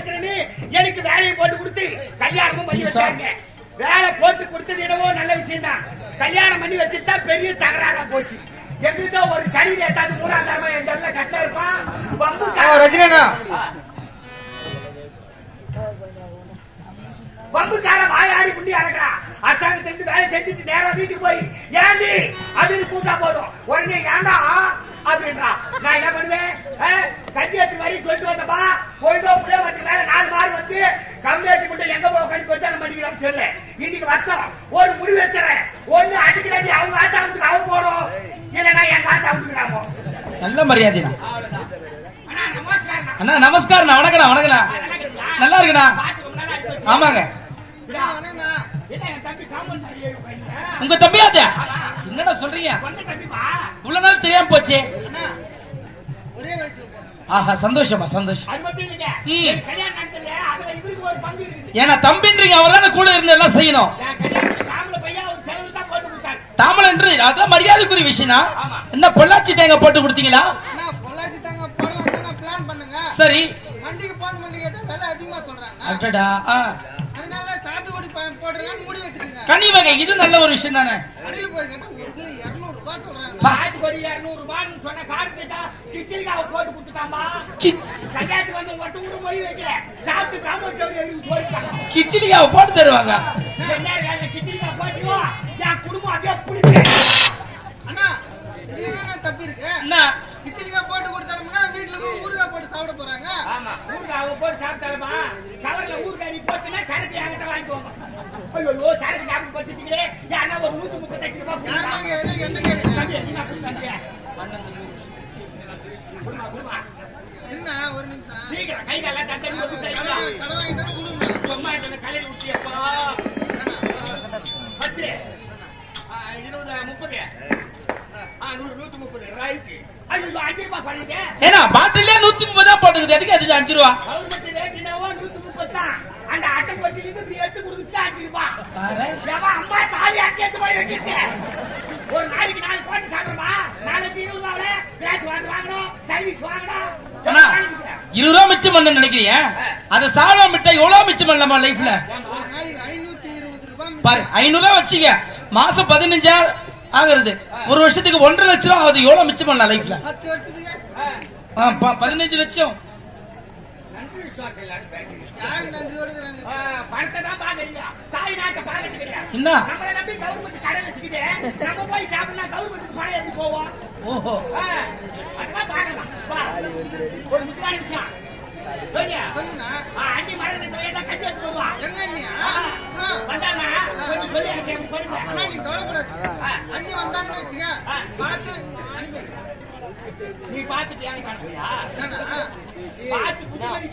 இருக்கிறேன்னு எனக்கு வேலையை போட்டு கொடுத்து கல்யாணமும் பண்ணி வச்சாங்க வேலை போட்டு கொடுத்தது என்னவோ நல்ல விஷயம் தான் கல்யாணம் பண்ணி வச்சுட்டா பெரிய தகராறா போச்சு. எங்கிட்ட ஒரு சனி நேத்தாது மூணாம் தரமா என் தெருல கட்ட இருப்பான் வம்பு ரஜினா பம்புக்கார வாயாடி முண்டி அடக்கிறா அரசாங்கத்திலிருந்து வேலை செஞ்சுட்டு நேரா வீட்டுக்கு போய் ஏண்டி? அப்படின்னு கூட்டா போதும். உடனே ஏண்டா? அப்படின்றா. நான் என்ன பண்ணுவேன்? கஞ்சி எடுத்து வரி சொல்லிட்டு வந்தப்பா பொழுதோ புள்ள மட்டும் மேல நாலு மாறு வந்து கம்மியாட்டி மட்டும் எங்க போய் கணக்கு வச்சா அடிக்கிறான்னு தெரியல. இன்னைக்கு வச்சோம் ஒரு முடிவு எடுத்துறேன். ஒண்ணு அடிக்கிறாண்டி அவங்க ஆத்தாவுக்கு அவ போறோம் இல்லைன்னா எங்க ஆத்தாவுக்கு நல்ல மரியாதைண்ணா. அண்ணா நமஸ்காரம் வணக்கண்ணா வணக்கண்ணா நல்லா இருக்குண்ணா. ஆமாங்க? உங்க தம்பியாத்த? என்னடா சொல்றீங்க? இவ்வளவு நாள் தெரியாம போச்சு ஒரே வயசுல போறோம் ஆஹா சந்தோஷமா சந்தோஷம் அது மட்டும் இல்லைங்க ம். என் கல்யாணம் நடந்ததுல அதுல இவருக்கு ஒரு பங்கு இருக்குது. ஏன்னா தம்பின்றீங்க அவர் கூட இருந்து எல்லாம் செய்யணும். என் கல்யாணத்துக்கு ஆம்பளை பையன் ஒரு செலவு தான் போட்டு கொடுத்தாரு. தாமலன்று அதான் மரியாதைக்குரிய விஷயம்னா. என்ன பொள்ளாச்சி தேங்காய் போட்டு கொடுத்தீங்களா? அண்ணா பொள்ளாச்சி தாங்க போடலாம் தான் நான் பிளான் பண்ணுங்க. சரி. வண்டிக்கு போன் பண்ணி கேட்டா விலை அதிகமா சொல்றாங்க. அடடா ஆ. அதனால சாத்துக்குடி போடுறலாம்னு முடி வச்சிருங்க கனி வகை இது நல்ல ஒரு விஷயம் தானே? போய் கேட்டா கிலோ இருநூறு ரூபான்னு சொன்ன காடு கேட்டா கிச்சலிக்காவை போட்டு கொடுத்துட்டாம்பா கல்யாணத்துக்கு வந்து மட்டும் கூட போய் வைக்கல. சாப்பிட்டு காமன் சவுரி எழுதி போயிட்டாங்க கிச்சடிக்காவை போட்டு தருவாங்க. கிச்சலிக்கா போட்டுக்கோ என் குடும்பம் அப்படியே புடிப்பேன் அண்ணா தப்பு இருக்கு என்ன? கிச்சலிக்கா போட்டு கொடுத்தாருன்னா வீட்டுல போய் ஊறுகாய் போட்டு சாப்பிட போறாங்க. ஆமா ஊருக்காவை போட்டு சாப்பிட்டாலுமா கவர்ல ஊருக்காரி போட்டுனா சரக்கு என்கிட்ட வாங்கிக்கோங்க? ஐயோ சரக்கு சாப்பிட்டு பத்துட்டீங்களே ஏன்னா ஒரு நூத்தி முப்பத்தஞ்சு ரூபாய் யாரும் என்ன கேக்குறீங்க. கொடுமா, கொடுமா. என்ன ஒரு நிமிஷம். சீக்கிரம் கை கால தட்டை சும்மா இந்த கலையில் ஊற்றியப்பா பத்து. இருபது முப்பது. ஆ, நூறு நூத்தி முப்பது. ரைட்டு. ஏன்னா பாட்டிலே நூத்தி முப்பது தான் போட்டுக்குது. அதுக்கு அது அஞ்சு ரூபா? அந்த அட்டை இப்படி எடுத்து கொடுத்துட்டு அஞ்சு. எவன் அம்மா தாலி அட்டி எடுத்து போய் வச்சிருச்சு ஒரு நாளைக்கு நாலு போட்டு சாப்பிடுமா நாளைக்கு இருபது ரூபாவில கிளாஸ் வாட்டர் வாங்கணும் சைனீஸ் வாங்கணும். இருபது ரூபா மிச்சம் பண்ண நினைக்கிறீங்க அதை சால்வா மிட்டாய் எவ்வளவு மிச்சம் பண்ணலாமா லைஃப்ல. பாரு ஐநூறு ரூபா வச்சுக்க. மாசம் பதினஞ்சாயிரம் ஆகுறது. ஒரு வருஷத்துக்கு ஒன்றரை லட்சம் ரூபா ஆகுது. எவ்வளவு மிச்சம் பண்ணலாம் லைஃப்ல பதினஞ்சு லட்சம். என்ன? நம்மளை நம்பி கவர்மெண்ட் கடை வச்சுக்கிட்டு நம்ம போய் சாப்பிடலாம் கவர்மெண்ட்டுக்கு பணம் எப்படி போவோம்? ஓஹோ. ஒரு முக்கியமான விஷயம். அண்ணி தான் கஞ்சி எடுத்துட்டு வா. எங்க அண்ணியா? சொல்லி நீ கவலைப்படாத அண்ணி வந்தாங்கன்னு வச்சுக்க பார்த்து அனுப்பி நீ பார்த்துட்டு எனக்கு அனுப்புறியா? என்னண்ணா?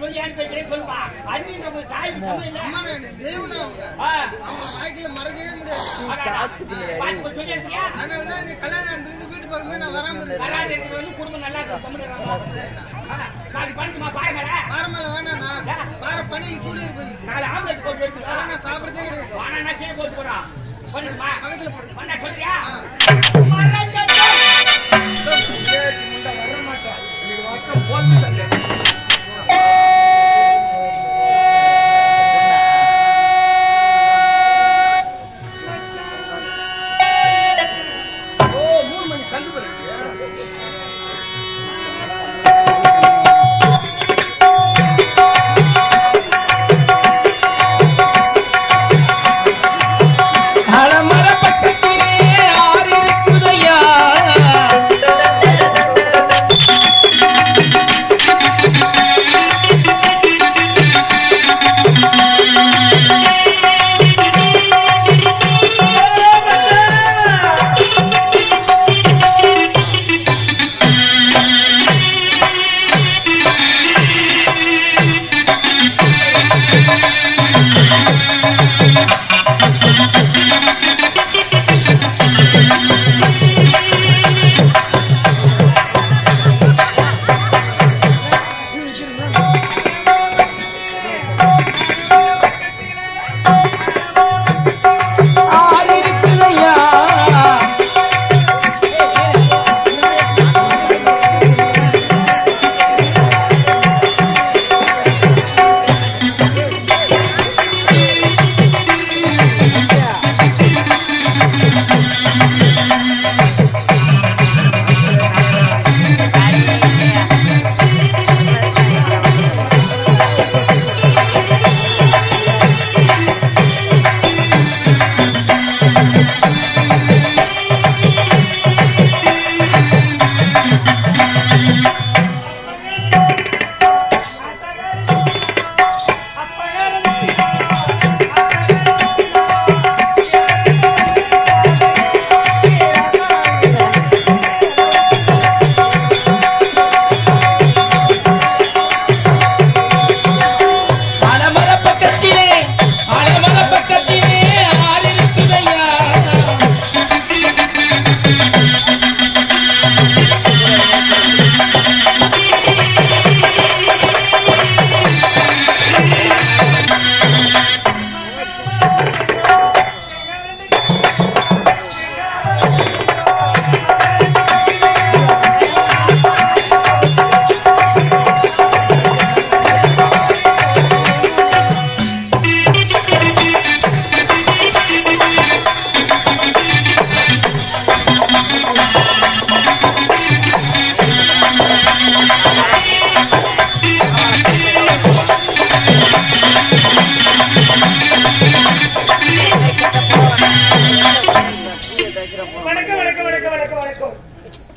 சொல்லி சொல்லுப்பா. அண்ணி நம்ம தாய்க்கு சமம் இல்ல. அம்மா நான் அவங்க ஆ, அவங்க வாழ்க்கையில மறக்கவே முடியாது சொல்லி அனுப்புறியா? அதனால தான் நீ கல்யாணம் இருந்து வீட்டு பக்கமே நான் வராம இருந்தேன் நல்லா இருக்கிறது வந்து குடும்பம் நல்லா இருக்கு. கம்முனு இருங்க. ஆ, நாளைக்கு படுக்குமா பாய் மேல? வாரமேல வேணாண்ணா வார பணி கூடி இருக்கு நாலு ஆம்லெட் போட்டு நான் சாப்பிடுறதே கிடையாது வானா கீழே போட்டு போறா. பக்கத்துல போடு. பண்ண சொல்றியா? மறக்கட்டும். அலமர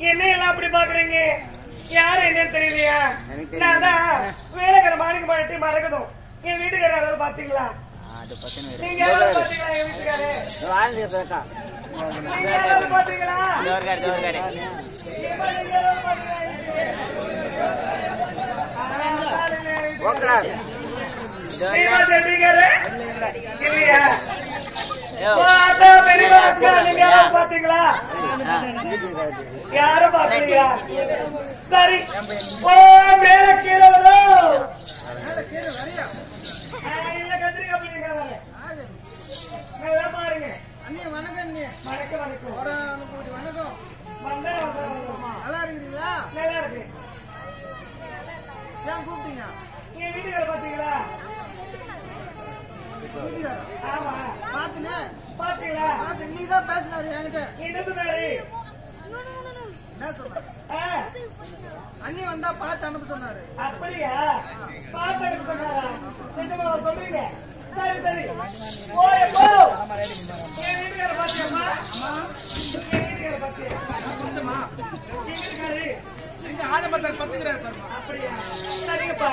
பார்த்தீங்கன்னு தெரியலையா? நான் தான் வேலைக்கிற மாணிக்க மாட்டி மறக்கணும். என் வீட்டுக்காரர் யாராவது பாத்தீங்களா? நீங்க யாராவது பாத்தீங்களா என் வீட்டுக்காரு நீங்க யாராவது பாத்தீங்களா? பாத்தீங்களா வீட்டுக்காரரு. இல்லையா பார்த்தா பெரியவா அக்கா, நீங்க யாராவது பாத்தீங்களா? யாரும் பாக்கலையா? சரி. ஓ மேல கீழே வரும் வணக்கம் அண்ணே. வணக்கம் வணக்கம். நல்லா இருக்கிறீங்களா நல்லா இருக்கு. ஏன் கூப்பிட்டீங்க? நீங்க வீட்டுக்கார பாத்தீங்களா? வீட்டுக்காரா ஆமா பாத்துனே பாத்தீங்களா பாத்து நீ தான் பேசினாரு என்கிட்ட என்ன சொன்னாரு அண்ணி வந்தா பார்த்து அனுப்ப சொன்னாரு அப்படியா பாத்து எடுக்க சொன்னாரா நிஜமாவா சொல்றீங்க சரி சரி போய் போ என் வீட்டுக்கார பாத்தியம்மா என் வீட்டுக்கார பாத்தியா என் வீட்டுக்காரு எங்க ஆலமரத்தில் பத்துக்கிறாரு அப்படியா சரிங்கப்பா